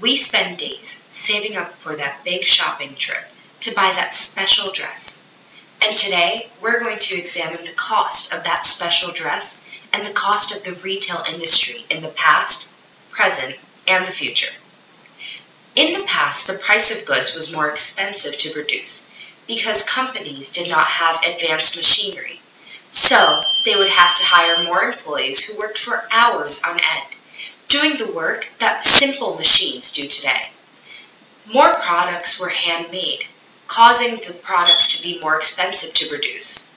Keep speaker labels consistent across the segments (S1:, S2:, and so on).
S1: We spend days saving up for that big shopping trip to buy that special dress. And today we're going to examine the cost of that special dress and the cost of the retail industry in the past, present, and the future. In the past, the price of goods was more expensive to produce because companies did not have advanced machinery. So they would have to hire more employees who worked for hours on end, doing the work that simple machines do today. More products were handmade, causing the products to be more expensive to produce.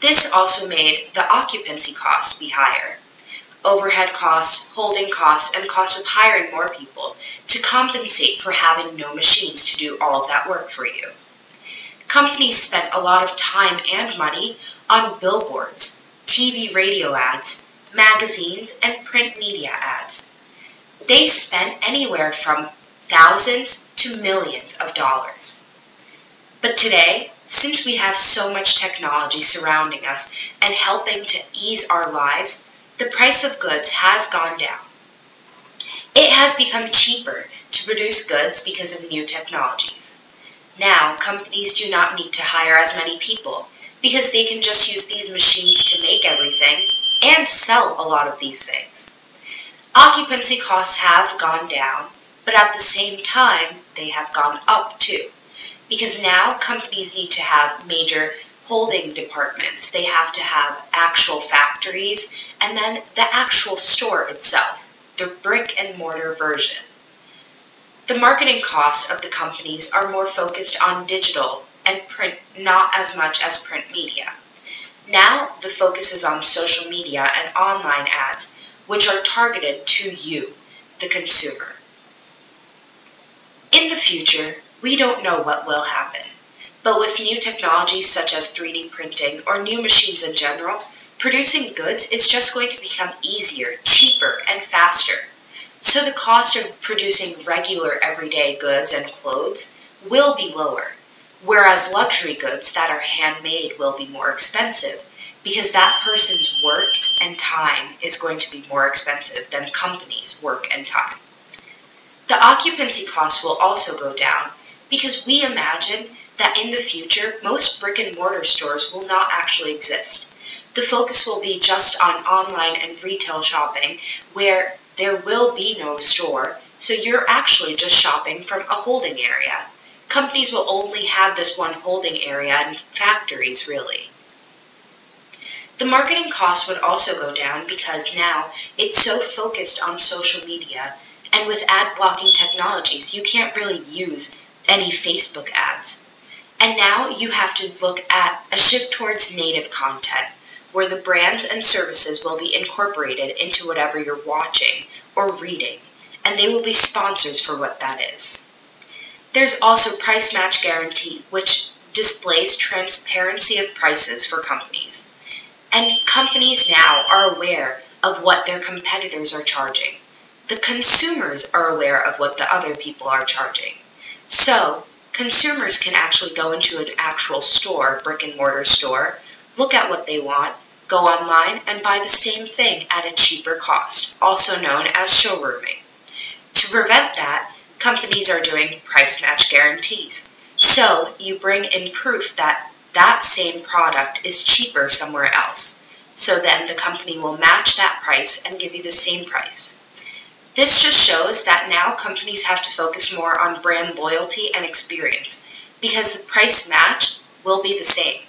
S1: This also made the occupancy costs be higher. Overhead costs, holding costs, and cost of hiring more people to compensate for having no machines to do all of that work for you. Companies spent a lot of time and money on billboards, TV radio ads, magazines, and print media ads. They spent anywhere from thousands to millions of dollars. But today, since we have so much technology surrounding us and helping to ease our lives, the price of goods has gone down. It has become cheaper to produce goods because of new technologies. Now, companies do not need to hire as many people because they can just use these machines to make everything and sell a lot of these things. Occupancy costs have gone down, but at the same time, they have gone up too because now companies need to have major holding departments. They have to have actual factories and then the actual store itself, the brick and mortar version. The marketing costs of the companies are more focused on digital and print, not as much as print media. Now the focus is on social media and online ads, which are targeted to you, the consumer. In the future, we don't know what will happen. But with new technologies such as 3D printing or new machines in general, producing goods is just going to become easier, cheaper, and faster. So the cost of producing regular everyday goods and clothes will be lower, whereas luxury goods that are handmade will be more expensive because that person's work and time is going to be more expensive than companies' work and time. The occupancy costs will also go down because we imagine that in the future, most brick and mortar stores will not actually exist. The focus will be just on online and retail shopping, where there will be no store, so you're actually just shopping from a holding area. Companies will only have this one holding area and factories, really. The marketing costs would also go down because now it's so focused on social media, and with ad blocking technologies, you can't really use any Facebook ads. And now you have to look at a shift towards native content, where the brands and services will be incorporated into whatever you're watching or reading, and they will be sponsors for what that is. There's also price match guarantee, which displays transparency of prices for companies. And companies now are aware of what their competitors are charging. The consumers are aware of what the other people are charging. So consumers can actually go into an actual store, brick and mortar store, look at what they want, go online, and buy the same thing at a cheaper cost, also known as showrooming. To prevent that, companies are doing price match guarantees. So you bring in proof that that same product is cheaper somewhere else. So then the company will match that price and give you the same price. This just shows that now companies have to focus more on brand loyalty and experience because the price match will be the same.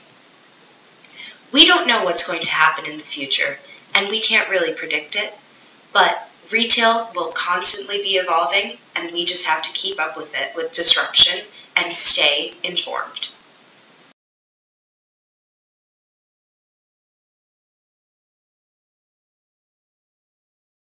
S1: We don't know what's going to happen in the future and we can't really predict it, but retail will constantly be evolving and we just have to keep up with it with disruption and stay informed.